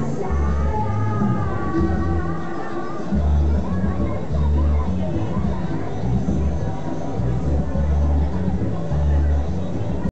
casa.